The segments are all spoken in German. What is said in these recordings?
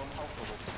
Waffeneinschränkung aufgehoben.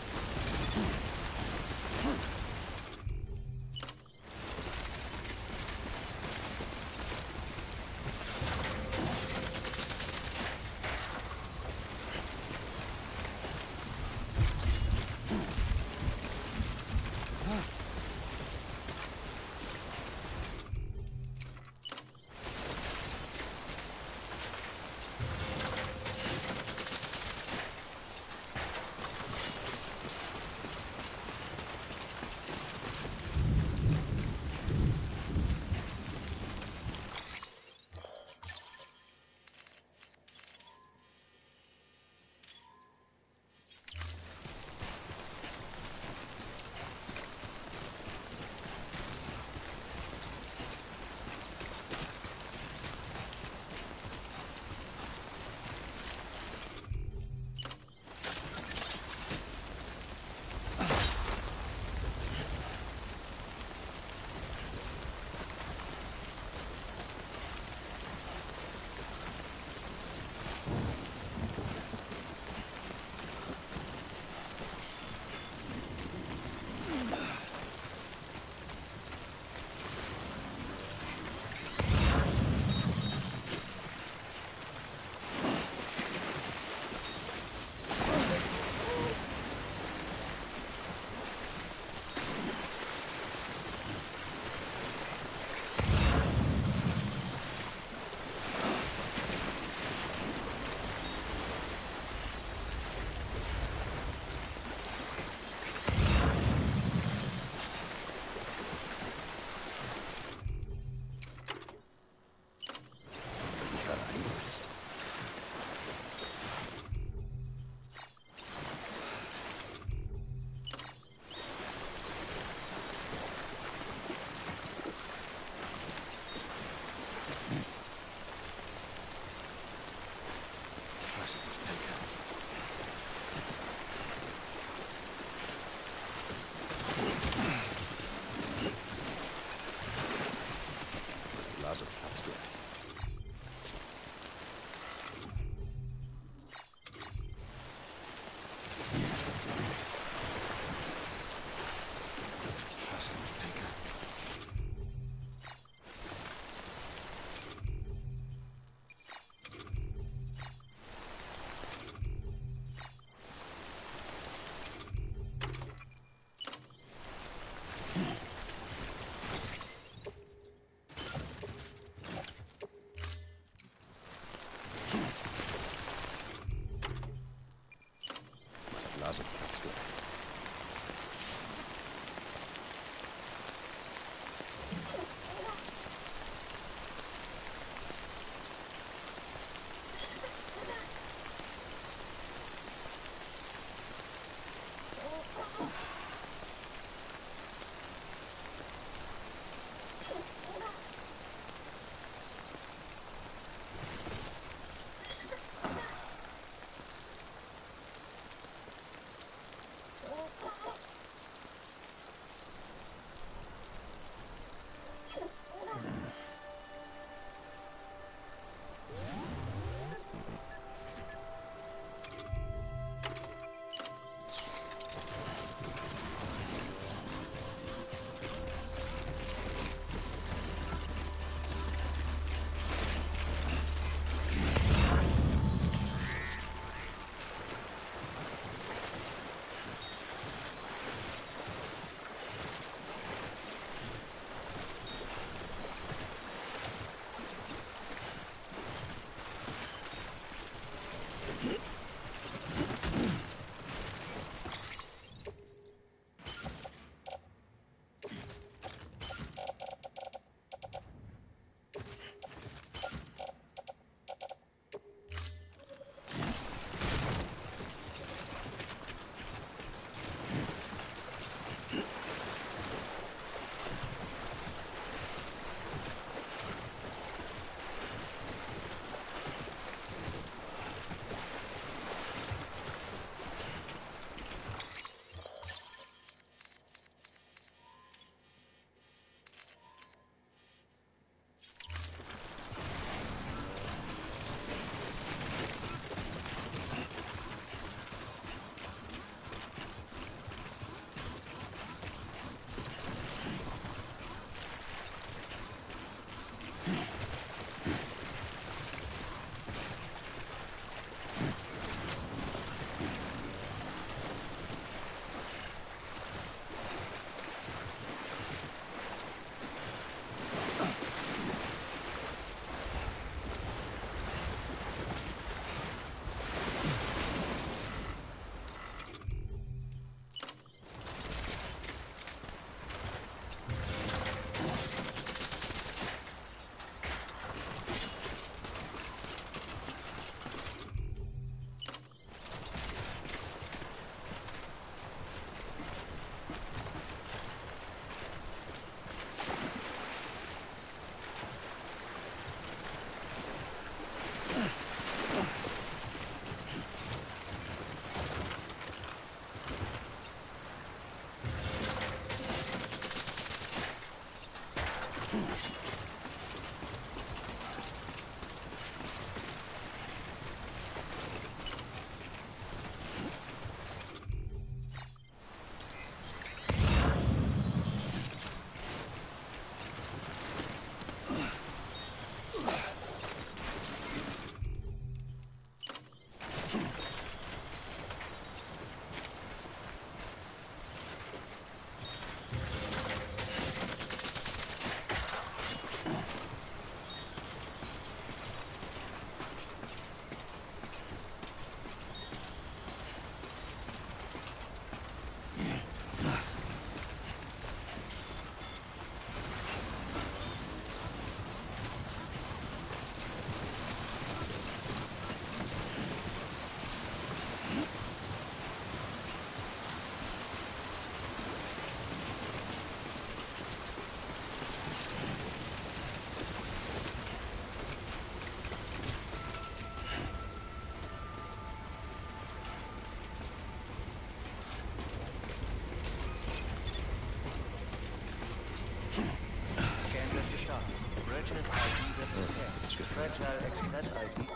Fragile Express ID.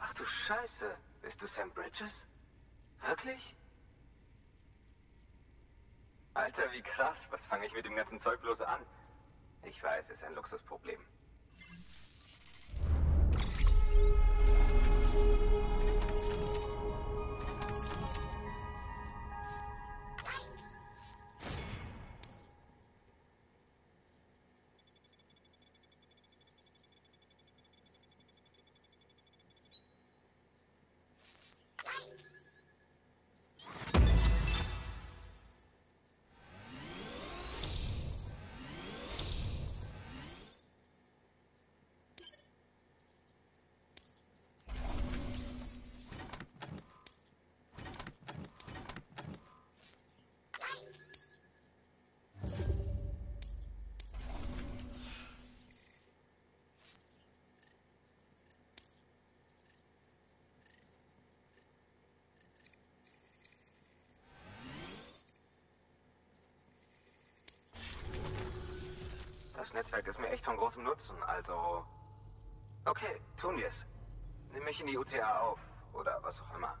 Ach du Scheiße. Bist du Sam Bridges? Wirklich? Alter, wie krass. Was fange ich mit dem ganzen Zeug bloß an? Ich weiß, ist ein Luxusproblem. Netzwerk ist mir echt von großem Nutzen, also... Okay, tun wir es. Nimm mich in die UCA auf. Oder was auch immer.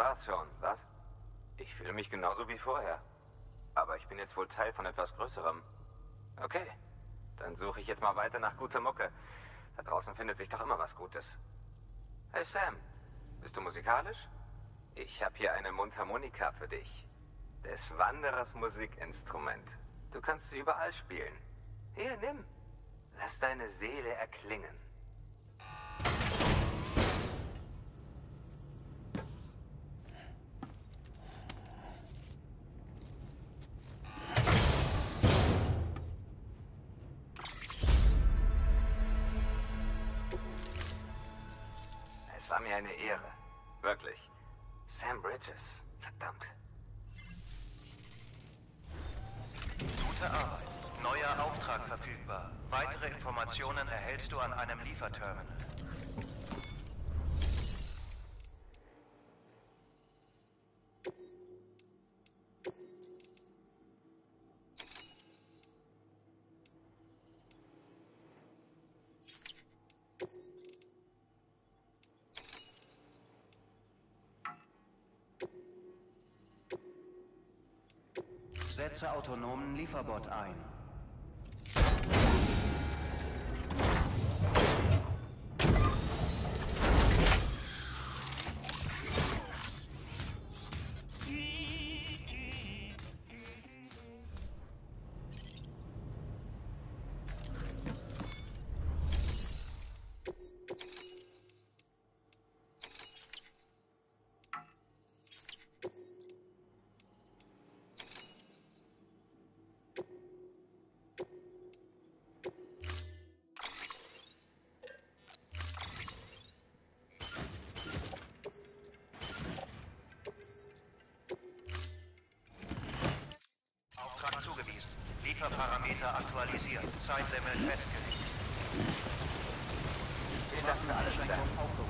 War's schon, was? Ich fühle mich genauso wie vorher. Aber ich bin jetzt wohl Teil von etwas Größerem. Okay, dann suche ich jetzt mal weiter nach guter Mucke. Da draußen findet sich doch immer was Gutes. Hey Sam, bist du musikalisch? Ich habe hier eine Mundharmonika für dich. Des Wanderers Musikinstrument. Du kannst sie überall spielen. Hier, nimm. Lass deine Seele erklingen. Eine Ehre. Wirklich. Sam Bridges. Verdammt. Gute Arbeit. Neuer Auftrag verfügbar. Weitere Informationen erhältst du an einem Lieferterminal. Setze autonomen Lieferbot ein. Parameter aktualisiert. Zeitlimit festgelegt. Für alles, Sam. aufgehoben.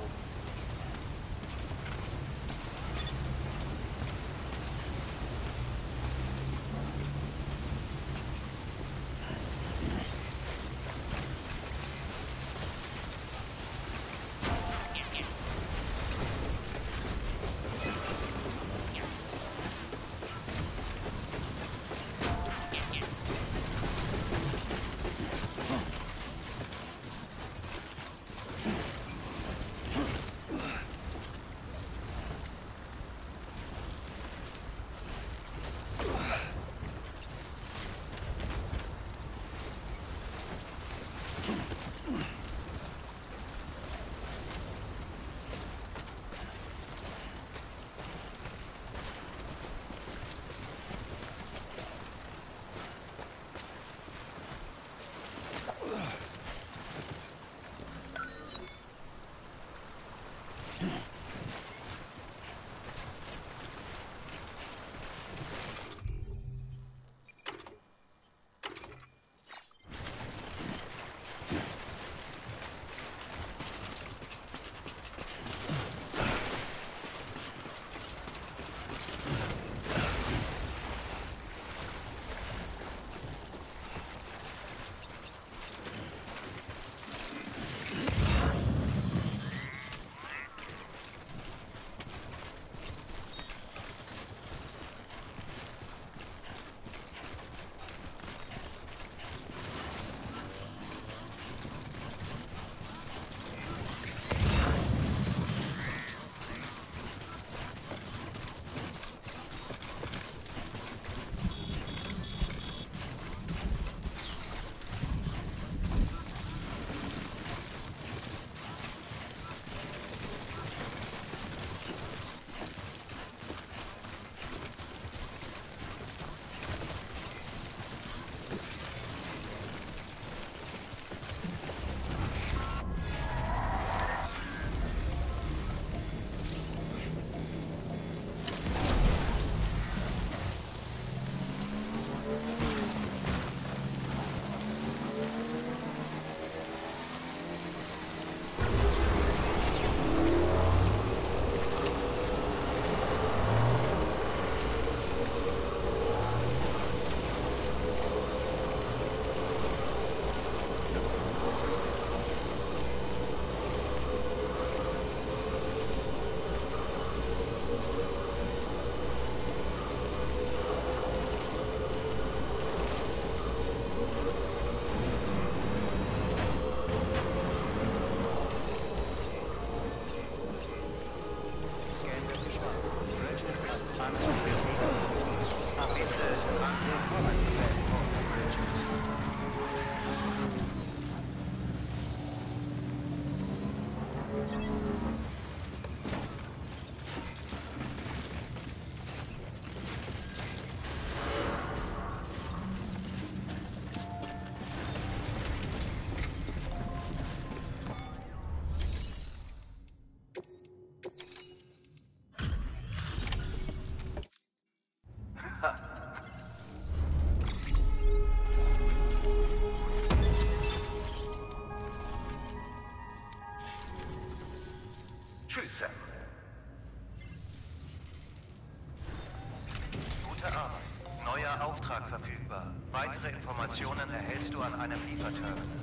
Informationen erhältst du an einem Lieferterminal.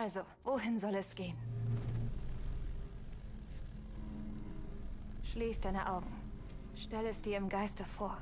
Also, wohin soll es gehen? Schließ deine Augen. Stell es dir im Geiste vor.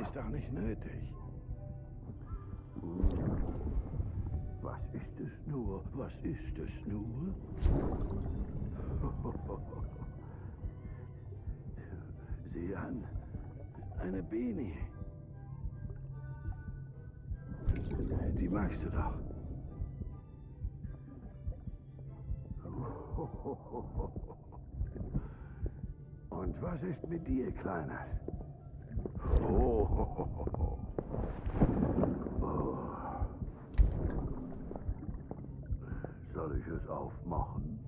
Ist doch nicht nötig. Was ist es nur? Was ist es nur? Sieh an. Eine Beanie. Die magst du doch. Und was ist mit dir, Kleines? Oh. Soll ich es aufmachen?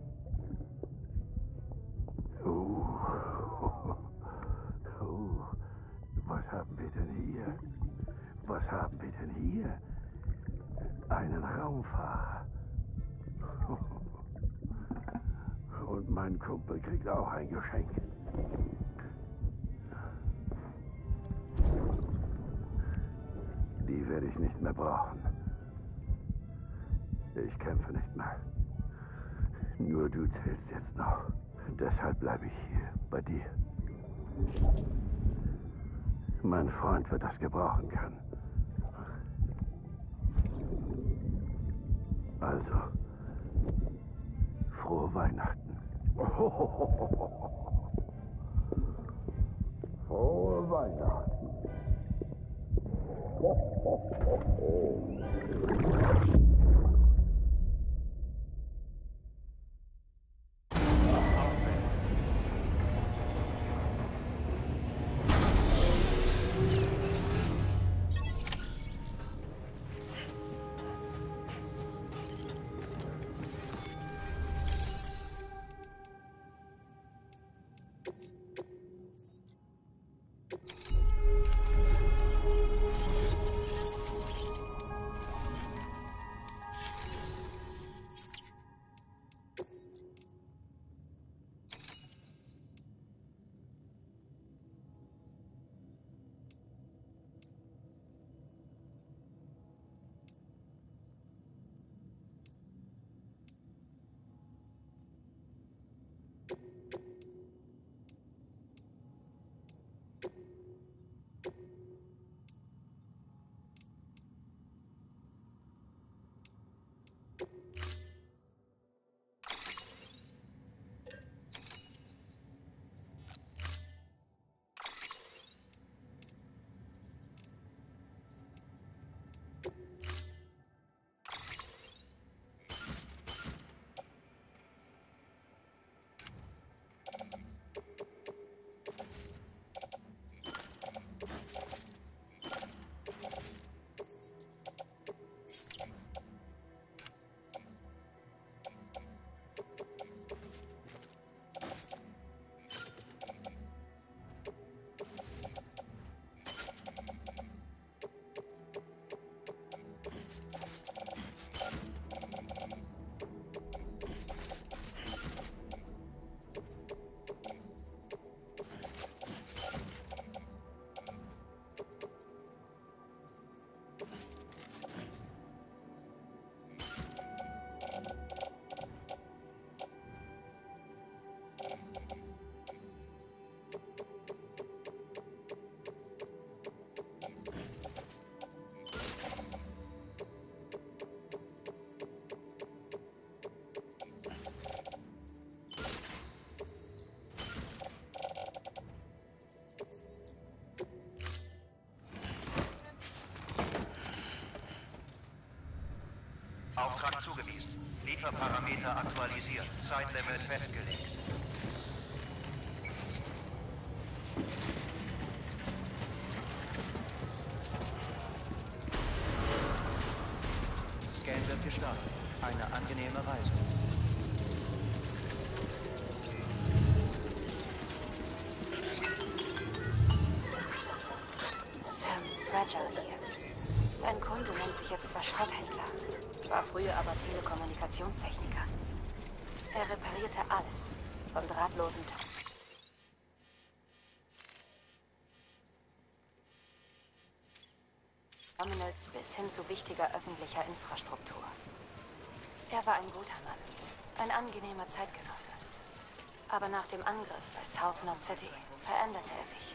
Was haben wir denn hier? Was haben wir denn hier? Einen Raumfahrer. Und mein Kumpel kriegt auch ein Geschenk. Werde ich nicht mehr brauchen. Ich kämpfe nicht mehr. Nur du zählst jetzt noch. Deshalb bleibe ich hier bei dir. Mein Freund wird das gebrauchen können. Also, frohe Weihnachten. Frohe Weihnachten. Oh, oh, oh, oh, oh. Auftrag zugewiesen. Lieferparameter aktualisiert. Zeitlimit festgelegt. Scan wird gestartet. Eine angenehme Reise. Sam Fragile hier. Dein Kunde nennt sich jetzt zwar Schrotthändler, war früher aber Telekommunikationstechniker. Er reparierte alles, von drahtlosen Te Terminals bis hin zu wichtiger öffentlicher Infrastruktur. Er war ein guter Mann, ein angenehmer Zeitgenosse. Aber nach dem Angriff bei South Knot City veränderte er sich.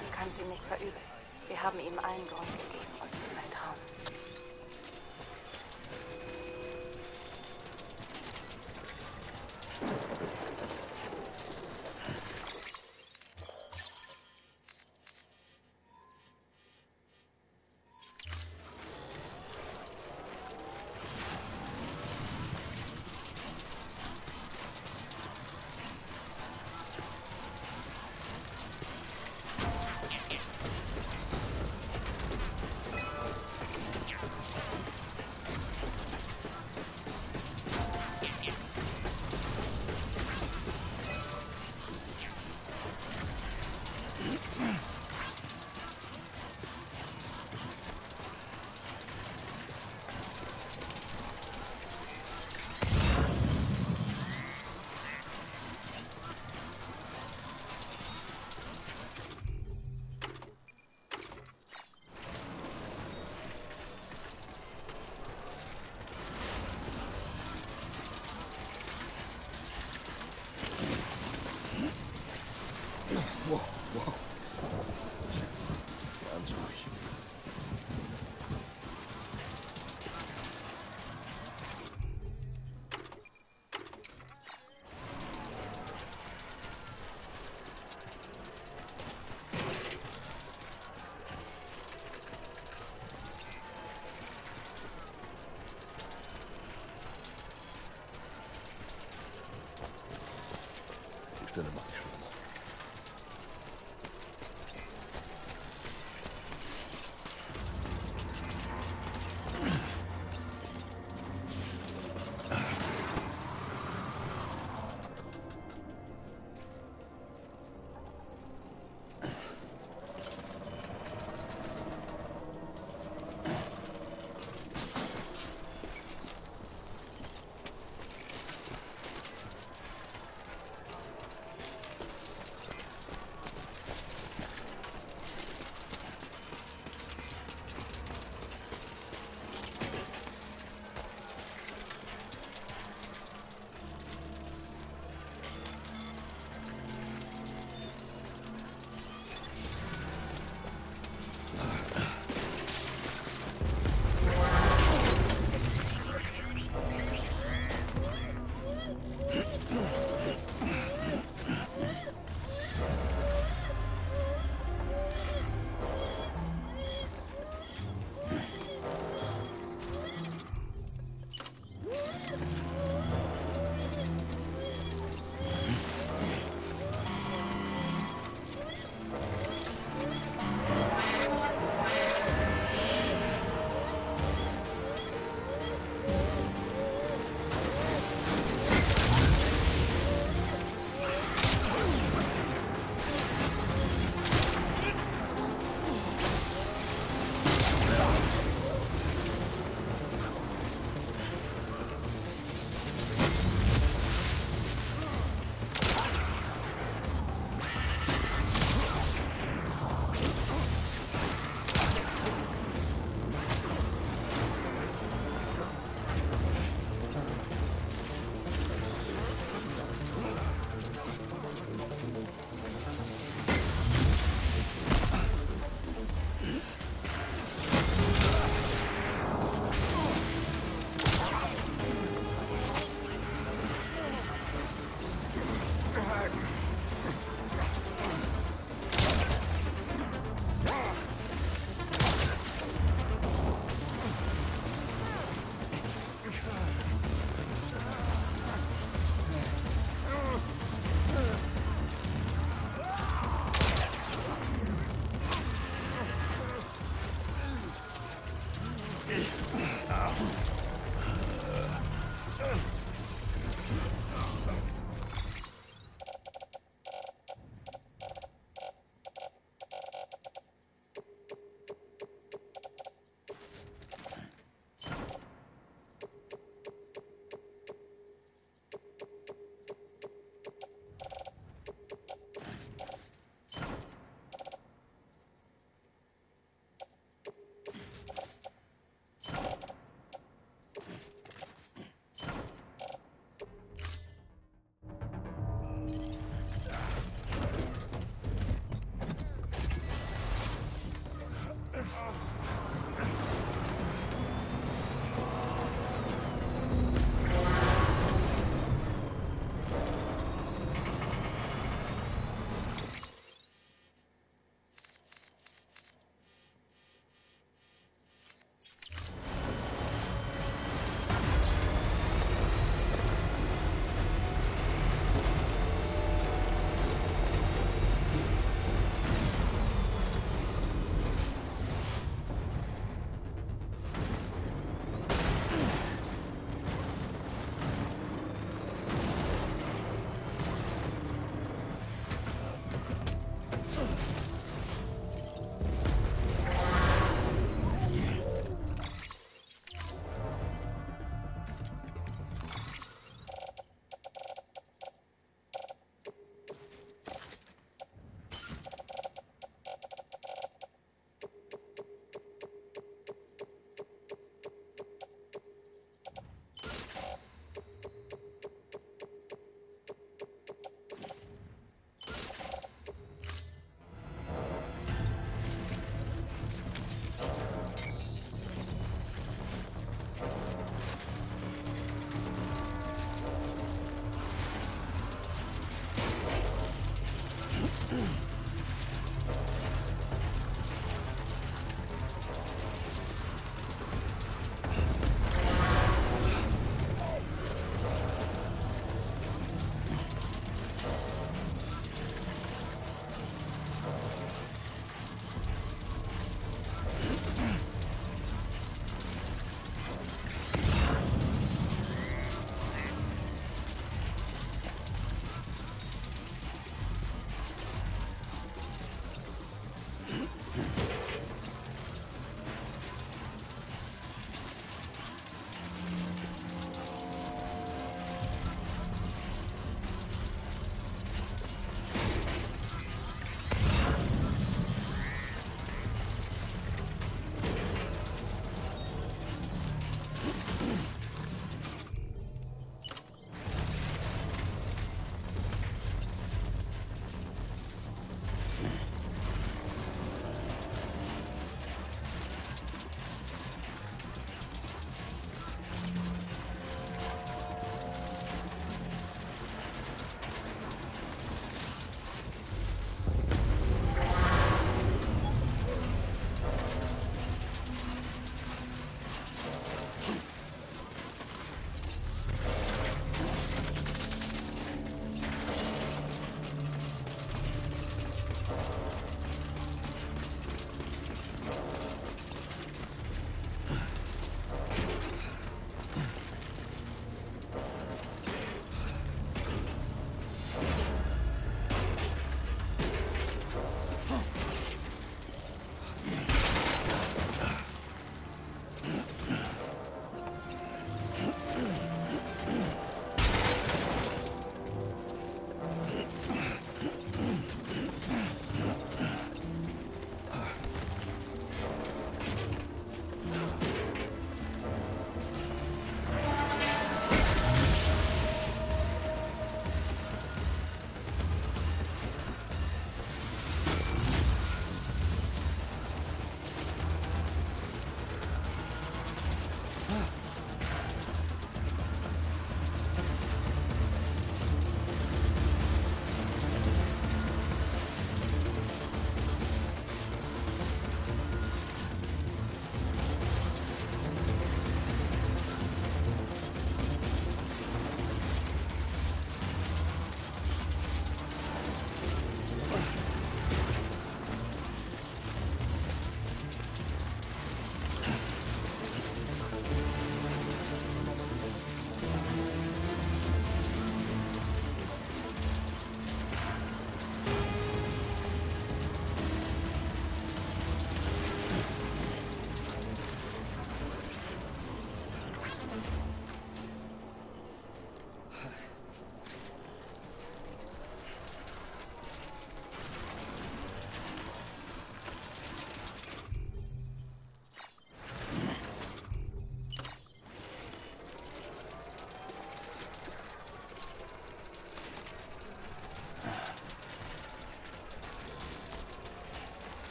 Man kann es ihm nicht verübeln. Wir haben ihm allen Grund gegeben, uns zu misstrauen. Die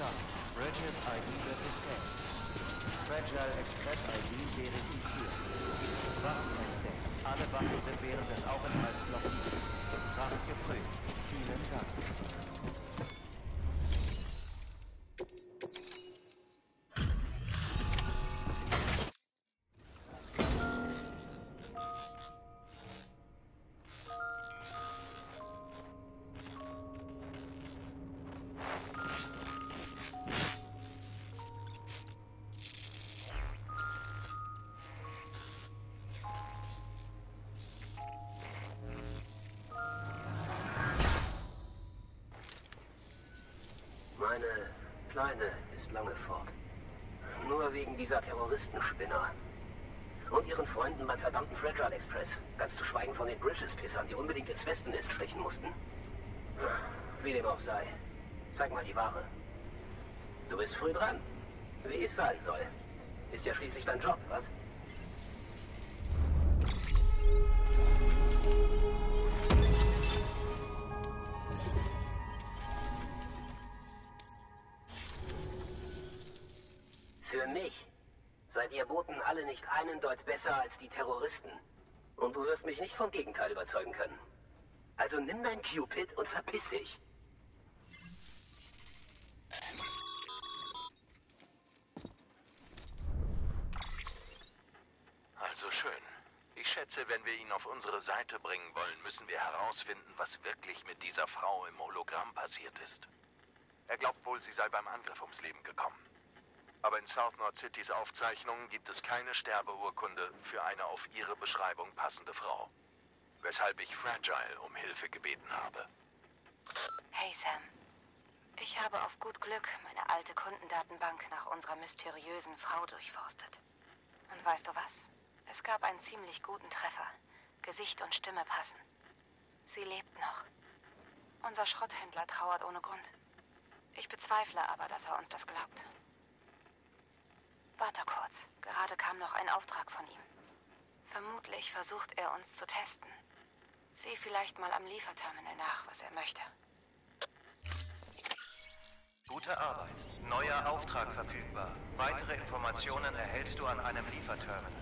Stelle macht dich schon immer. starten. Bridges ID wird gescannt. Fragile Kleine ist lange fort. Nur wegen dieser Terroristenspinner. Und ihren Freunden beim verdammten Fragile Express. Ganz zu schweigen von den Bridges-Pissern, die unbedingt ins Wespennest stechen mussten. Wie dem auch sei. Zeig mal die Ware. Du bist früh dran. Wie es sein soll. Ist ja schließlich dein Job, was? Besser als die Terroristen. Und du wirst mich nicht vom Gegenteil überzeugen können. Also nimm dein Cupid und verpiss dich. Also schön. Ich schätze, wenn wir ihn auf unsere Seite bringen wollen, müssen wir herausfinden, was wirklich mit dieser Frau im Hologramm passiert ist. Er glaubt wohl, sie sei beim Angriff ums Leben gekommen. Aber in South North Citys Aufzeichnungen gibt es keine Sterbeurkunde für eine auf ihre Beschreibung passende Frau. Weshalb ich Fragile um Hilfe gebeten habe. Hey Sam. Ich habe auf gut Glück meine alte Kundendatenbank nach unserer mysteriösen Frau durchforstet. Und weißt du was? Es gab einen ziemlich guten Treffer. Gesicht und Stimme passen. Sie lebt noch. Unser Schrotthändler trauert ohne Grund. Ich bezweifle aber, dass er uns das glaubt. Warte kurz. Gerade kam noch ein Auftrag von ihm. Vermutlich versucht er uns zu testen. Sieh vielleicht mal am Lieferterminal nach, was er möchte. Gute Arbeit. Neuer Auftrag verfügbar. Weitere Informationen erhältst du an einem Lieferterminal.